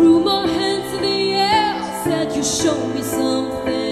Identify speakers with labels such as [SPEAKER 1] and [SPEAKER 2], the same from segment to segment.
[SPEAKER 1] threw my hands in the air, said you showed me something.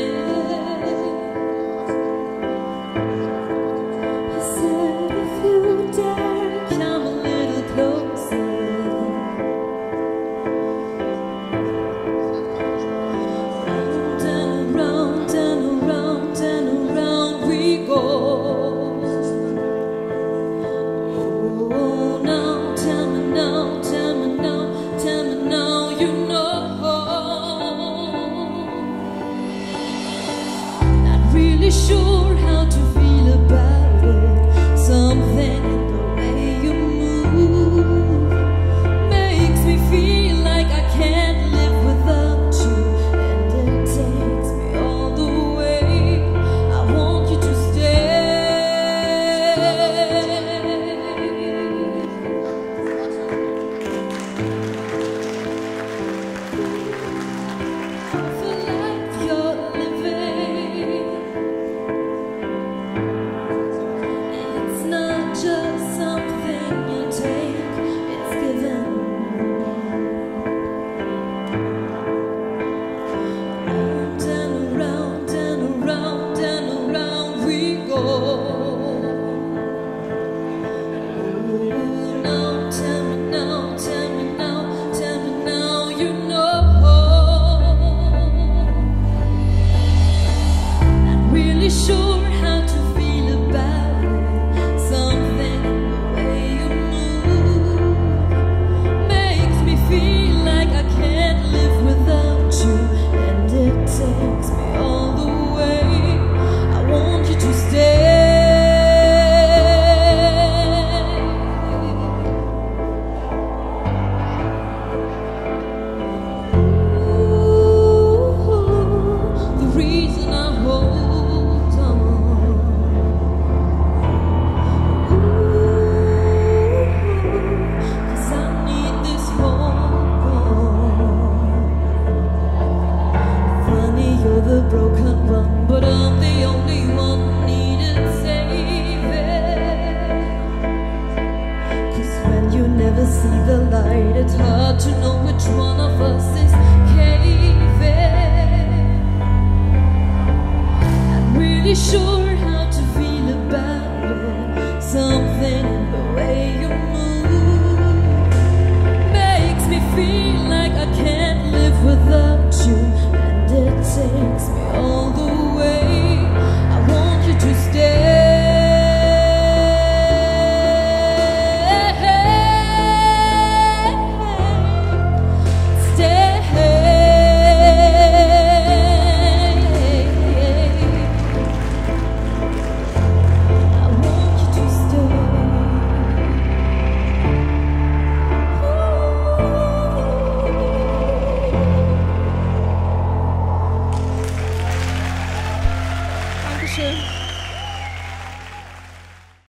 [SPEAKER 1] six. takes me all